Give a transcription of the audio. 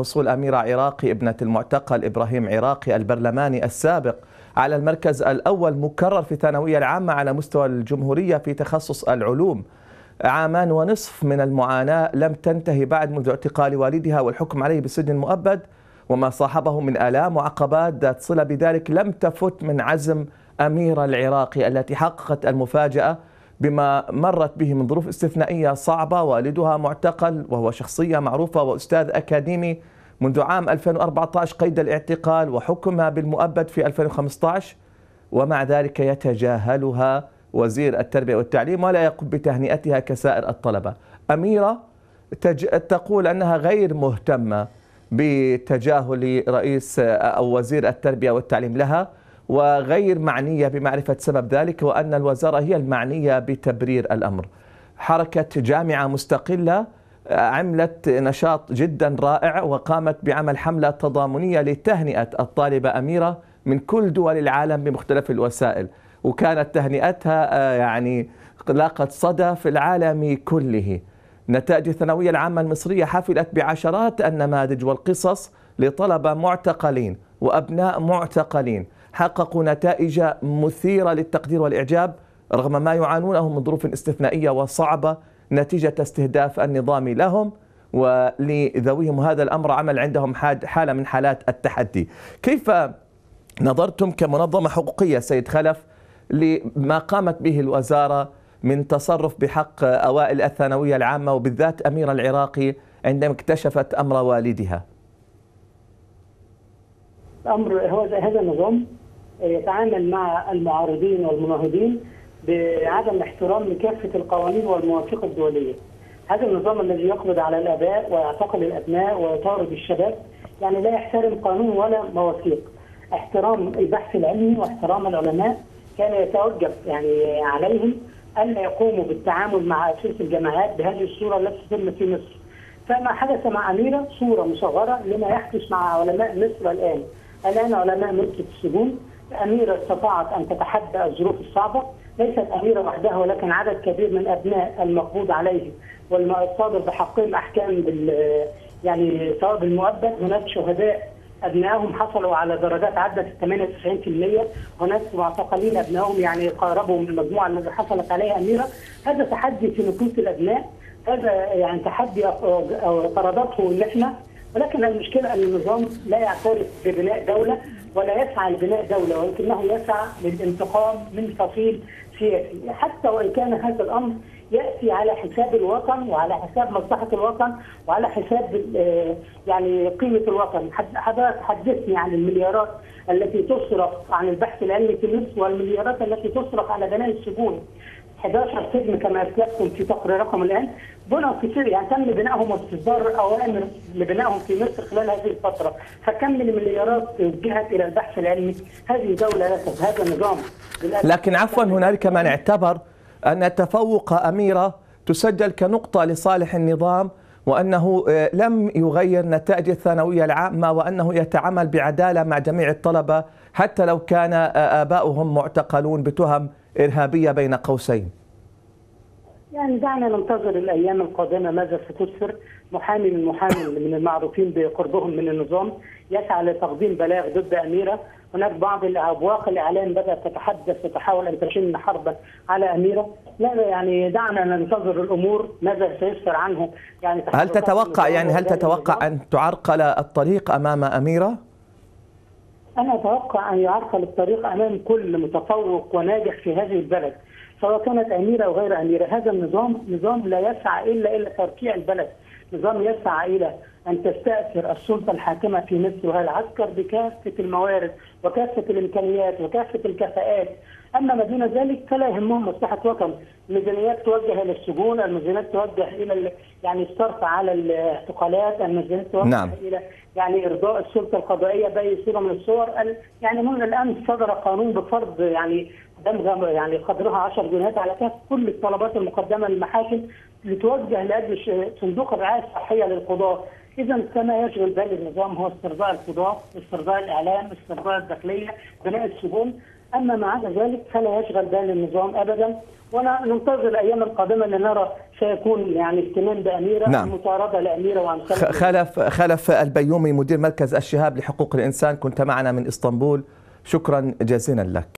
حصول أميرة عراقي ابنة المعتقل إبراهيم عراقي البرلماني السابق على المركز الأول مكرر في الثانوية العامة على مستوى الجمهورية في تخصص العلوم. عامان ونصف من المعاناة لم تنتهي بعد منذ اعتقال والدها والحكم عليه بالسجن المؤبد وما صاحبه من آلام وعقبات ذات صلة بذلك لم تفت من عزم أميرة العراقي التي حققت المفاجأة بما مرت به من ظروف استثنائية صعبة والدها معتقل وهو شخصية معروفة وأستاذ أكاديمي منذ عام 2014 قيد الاعتقال وحكمها بالمؤبد في 2015 ومع ذلك يتجاهلها وزير التربية والتعليم ولا يقوم بتهنئتها كسائر الطلبة. أميرة تقول أنها غير مهتمة بتجاهل رئيس أو وزير التربية والتعليم لها. وغير معنية بمعرفة سبب ذلك وأن الوزارة هي المعنية بتبرير الأمر. حركة جامعة مستقلة عملت نشاط جدا رائع وقامت بعمل حملة تضامنية لتهنئة الطالبة أميرة من كل دول العالم بمختلف الوسائل. وكانت تهنئتها يعني لاقت صدى في العالم كله. نتائج الثانوية العامة المصرية حفلت بعشرات النماذج والقصص لطلبة معتقلين وأبناء معتقلين. حققوا نتائج مثيرة للتقدير والإعجاب رغم ما يعانونه من ظروف استثنائية وصعبة نتيجة استهداف النظام لهم ولذويهم هذا الأمر عمل عندهم حالة من حالات التحدي. كيف نظرتم كمنظمة حقوقية سيد خلف لما قامت به الوزارة من تصرف بحق أوائل الثانوية العامة وبالذات أميرة العراقي عندما اكتشفت أمر والدها؟ الأمر هو هذا النظام يتعامل مع المعارضين والمناهضين بعدم احترام لكافة القوانين والمواثيق الدولية. هذا النظام الذي يقبض على الآباء ويعتقل الأبناء ويطارد الشباب يعني لا يحترم قانون ولا مواثيق. احترام البحث العلمي واحترام العلماء كان يتوجب يعني عليهم ألا يقوموا بالتعامل مع أساس الجامعات بهذه الصورة التي تتم في مصر. فما حدث مع أميرة صورة مصغرة لما يحدث مع علماء مصر الآن. الآن علماء مصر في السجون أميرة استطاعت أن تتحدى الظروف الصعبة ليست أميرة وحدها ولكن عدد كبير من أبناء المقبوض عليهم والصادر بحقهم أحكام بال يعني سواء بالمؤبد هناك شهداء أبنائهم حصلوا على درجات عدت 98% هناك معتقلين أبنائهم يعني قاربوا من المجموعة التي حصلت عليها أميرة. هذا تحدي في نفوس الأبناء. هذا يعني تحدي فرضته المحنه ولكن المشكلة أن النظام لا يعترف ببناء دولة ولا يسعى لبناء دولة ولكنه يسعى للانتقام من فصيل سياسي حتى وإن كان هذا الأمر يأتي على حساب الوطن وعلى حساب مصلحة الوطن وعلى حساب يعني قيمة الوطن. حضرتك حدثني عن المليارات التي تصرف عن البحث العلمي في مصر والمليارات التي تصرف على بناء السجون. 11 سجن كما اسلفتم في تقريركم الآن. بنوا كثير يعني تم بنائهم واستصدار أوامر لبنائهم في مصر خلال هذه الفترة. فكم من المليارات وجهت إلى البحث العلمي؟ هذه دولة للاسف هذا نظام. لكن عفوا هنالك من اعتبر أن تفوق أميرة تسجل كنقطة لصالح النظام وأنه لم يغير نتائج الثانوية العامة وأنه يتعامل بعدالة مع جميع الطلبة حتى لو كان آباؤهم معتقلون بتهم إرهابية بين قوسين. يعني دعنا ننتظر الأيام القادمة ماذا ستسفر محامي من محامي من المعروفين بقربهم من النظام يسعى لتقديم بلاغ ضد أميرة هناك بعض الأبواق الاعلام بدأت تتحدث وتحاول أن تشن حربا على أميره. لا يعني دعنا ننتظر الأمور ماذا سيسفر عنه؟ يعني هل تتوقع يعني هل تتوقع أن تعرقل الطريق أمام أميرة؟ أنا أتوقع أن يعرقل الطريق أمام كل متفوق وناجح في هذه البلد سواء كانت أميرة أو غير أميرة. هذا النظام نظام لا يسعى إلا إلى تركيع البلد. نظام يسعى إلى أن تستأثر السلطة الحاكمة في مصر وهي العسكر بكافة الموارد وكافة الإمكانيات وكافة الكفاءات؟ أما ما دون ذلك فلا يهمهم مصلحة وطن الميزانيات توجه إلى السجون الميزانيات توجه إلى يعني الصرف على الاعتقالات الميزانيات توجه نعم. إلى يعني إرضاء السلطة القضائية بأي صورة من الصور. يعني من الآن صدر قانون بفرض يعني دمغه يعني قدرها 10 جنيهات على كافه كل الطلبات المقدمة للمحاكم. لتوجه لأجل صندوق الرعاية الصحية للقضاه اذا كما يشغل بال النظام هو استرضاء القضاه، استرضاء الإعلام، استرضاء الداخلية، بناء السجون، أما ما عدا ذلك فلا يشغل بال النظام ابدا. وننتظر الأيام القادمة لنرى سيكون يعني اهتمام بأميرة نعم. مطاردة لأميرة وامثالها خلف خلف البيومي مدير مركز الشهاب لحقوق الإنسان كنت معنا من إسطنبول. شكرا جزيلا لك.